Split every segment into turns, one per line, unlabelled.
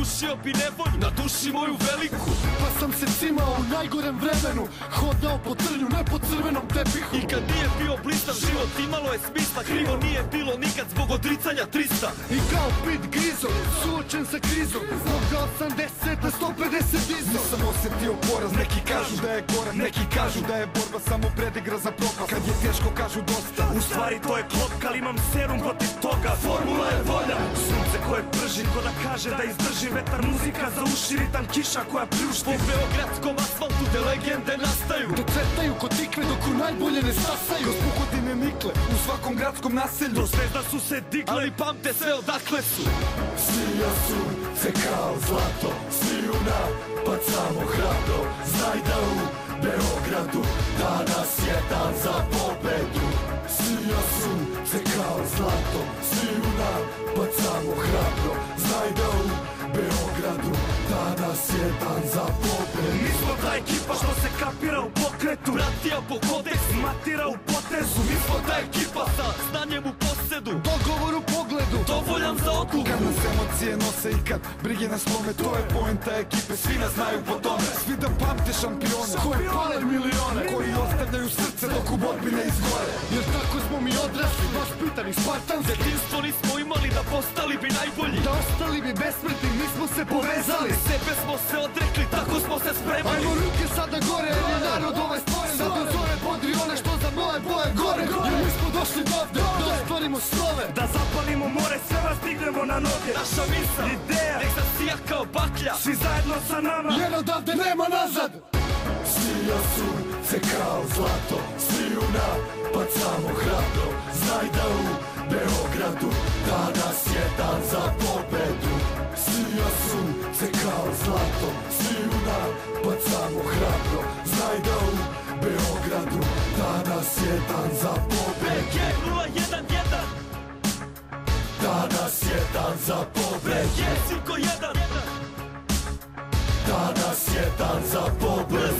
Gušio bi nevolju na duši moju veliku.
Pa sam se cimao u najgorem vremenu Hodao po trnju, ne po crvenom tepihu.
I kad nije bio blistav život imalo je smisla Krivo nije bilo nikad zbog odricanja 300
I kao pit grizo, suočen sa krizom Mogao sam 10 na 150 dizo
Nisam osjetio poraz, neki kažu da je gorak Neki kažu da je borba samo predigra za propast. Kad je teško kažu dosta.
U stvari to je klopka, ali imam serum protiv toga. Formula je volja Sunce koje prži, ko da kaže da izdrži Vetar muzika za uši, ritam kiša koja pljušti.
Po beogradskom asfaltu te legende nastaju.
Docvetaju ko tikve dok u najbolje ne stasaju.
Kroz pukodine nikle u svakom gradskom naselju.
Do zvezda su se digle
Ali pamte sve odakle su.
Svija sunce kao zlato Sviju napad samo hrabro. Znaj da u Beogradu Danas je dan za
Bratija po kodeksu
Matira u potezu
Mi smo ta ekipa sa znanjem u posedu.
Dogovor u pogledu
Dovoljan za odluku
Kad nas emocije nose i kad brige nas slome To je poenta ekipe, svi nas znaju po tome. Svi da pamte šampione
Koje pale milione
Koji ostavljaju srce dok u borbi ne izgore.
Jer tako smo mi odrasli, baš pitani Spartanski.
Detinstvo nismo imali da postali bi najbolji.
Da ostali bi besmrtni, mi smo se povezali.
Sebe smo se odrekli, tako smo
vas dignemo na noge.
Naša misla,
Ideja.
nek zasija kao baklja.
Svi zajedno sa nama.
Jer odavde nema nazad.
Svija sunce kao zlato Sviju napad samo hrabro Znaj da u Beogradu Danas je dan za pobedu. Svija sunce kao zlato Sviju napad samo hrabro Znaj da u Beogradu Danas je dan za pobedu za pobedu
BG Cinko 1
Danas je dan za pobedu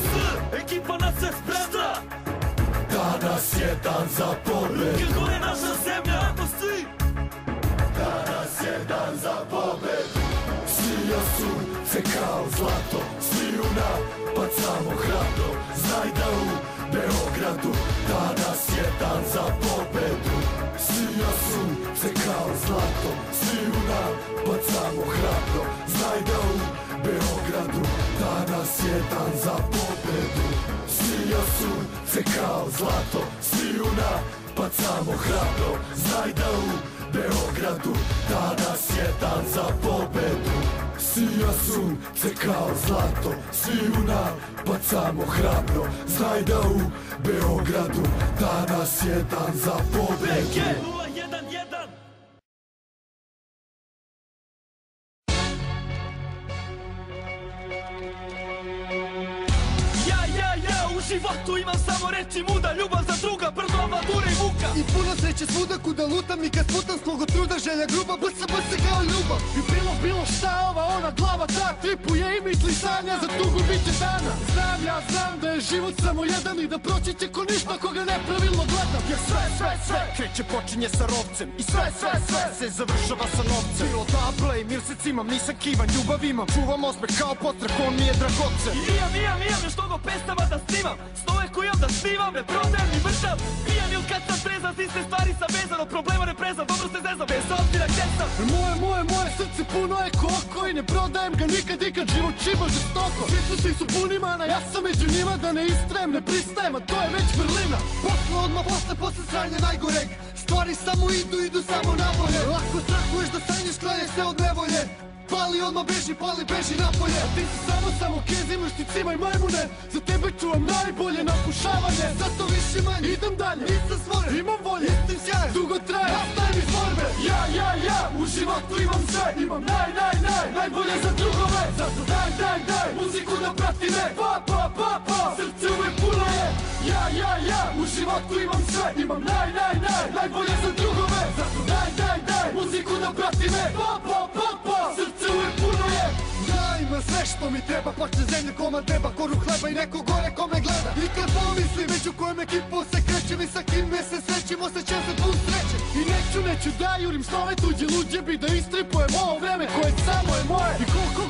BS Ekipa nas se spremna.
Danas je dan za pobedu
Ruke gore naša zemlja? Svi.
Danas je dan za pobedu Svija sunce kao zlato Sviju napad samo hrabro. Znaj da u Beogradu Danas je dan za Svija sunce kao zlato Sviju napad samo hrabro. Znaj da u Beogradu Danas je dan za pobedu. Svija sunce kao zlato Sviju napad samo hrabro. Znaj da u Beogradu Danas je dan za pobedu. Sija sunce kao zlato Sviju napad samo hrabro. Znaj da u Beogradu Danas je dan za pobedu
životu imam samo reći muda Ljubav za druga, brzo avanture i muka.
I puno sreće svuda kuda lutam I kad putam slogo truda želja gruba Brsa brsa kao ljubav. I bilo bilo šta ova ona glava ta Tripuje i misli sanja za tugu bit će dana Znam ja znam da je život samo jedan I da proći će ko ništa koga nepravilno gledam Jer sve sve sve kreće počinje sa rovcem. I sve sve sve se završava sa novcem. Bilo tabla i mirsic imam nisam kivan Ljubav imam. Čuvam osmeh kao postrah On mi je dragocen.
Imam, imam, imam još mnogo pesama da snimam. Snove koje imam da snimam, ne prodajem ni mršav Pijan ili kad sam trezan, s iste stvari sam vezan. Od problema ne prezam, dobro se zezam, bez obzira gdje sam.
Moje, moje, moje srce puno je koko I ne prodajem ga nikad, nikad. Život čiba žestoko. Svi su puni mana, ja сам меѓу нива да не истрем, не пристаем, а тоа е веќе врлина После одма после, после срање најгорек Ствари само иду, иду само на боле. Лако страхуеш да станеш, клајеш се од неволје Odmah beži, pali beži napolje. Ti si samo, samo kez, imaš ti cima i majmune. Za tebe čuvam najbolje napušavanje Zato više manje idem dalje Nisam stvoren, imam volje, istim sjajem Dugo traje, nastajem iz borbe. Ja, ja, ja, u životu imam sve. Imam naj, naj, naj, najbolje za drugove. Zato daj, daj, daj, muziku da prati me Pa, pa, pa, pa, srce uvek puno je Ja, ja, ja, u životu imam sve. Imam naj, naj, naj, najbolje za drugove što mi treba Plače zemlje, komad neba, koru hleba i neko gore ko me gleda. I kad pomislim među kojom ekipu se krećem I sa kime se srećim, osjećam se pun sreće. I neću, neću da jurim snove tuđe luđe bi Da istripujem ovo vreme koje samo je moje. I koliko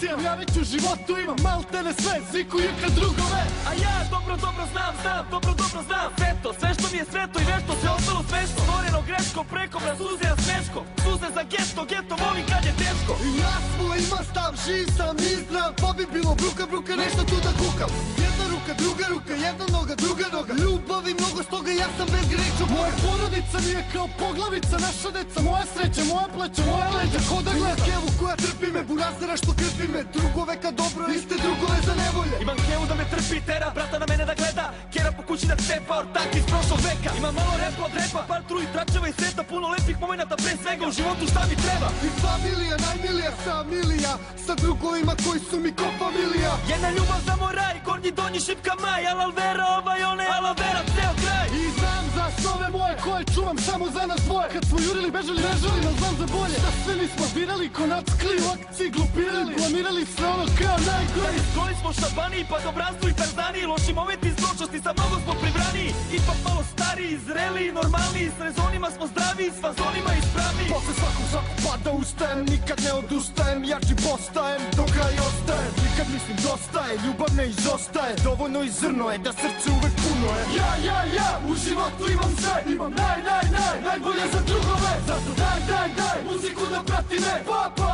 emocijama Ja već u životu imam maltene sve Ziku i kad drugove.
A ja dobro, dobro znam, znam, dobro, dobro znam Sve to, sve mi je sveto i nešto Sve ostalo smešno, stvoreno greško Preko na suze ja smeško Suze za gesto, geto volim kad je teško.
Ja smo ima stav, živ sam i zdrav Pa bi bilo bruka, bruka, nešto tu da kukam. Jedna ruka, druga ruka, jedna noga, druga noga. Ljubav i mnogo stoga, ja sam bez grešća Moja porodica mi je kao poglavica Naša deca, moja sreća, moja pleća, moja leđa. Ko da gleda kevu koja trpi me, burazera što krpi me. Drugove kad dobro, iste drugove za nevolje.
Imam cepa, ortak iz prošlog veka. Imam malo repa od repa, par truji tračeva i sveta Puno lepih momenata, pre svega u životu šta mi treba.
I familija, najmilija sa milija Sa drugovima koji su mi ko familija.
Jedna ljubav za moj raj, gornji donji šipka maj Alal vera, ovaj one, alal vera, ceo kraj.
I znam za snove moje koje čuvam samo za nas dvoje. Kad smo jurili, bežali, bežali, no znam za bolje. Da sve nismo birali, ko nackli u akciji glupirali Blamirali sve ono kao
smo šabani, pa dobranstvu i tarzani Loši momenti iz prošlosti, sa mnogo smo pribraniji Ipak malo stariji, zreliji, normalniji S rezonima smo zdraviji, s fazonima ispravniji
Posle svakog svakog pada ustajem, nikad ne odustajem. Jači postajem, do kraja ostajem. Nikad mislim dosta je, ljubav ne izostaje. Dovoljno i zrno je, da srce uvek puno je. Ja, ja, ja, u životu imam sve. Imam naj, naj, naj, najbolje za drugove. Zato daj, daj, daj, muziku da prati me pa, pa,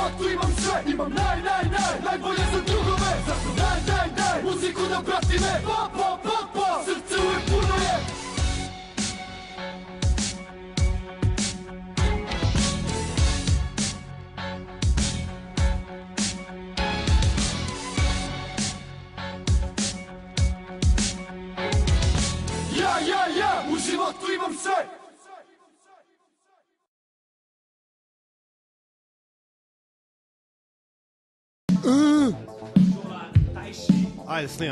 životu imam sve Imam naj, naj, naj, najbolje za drugove. Zato daj, daj, daj, muziku da prati me Pa, pa, pa, pa, srce uvek puno je. Ja, ja, ja, u životu imam sve
Ajde, snimam.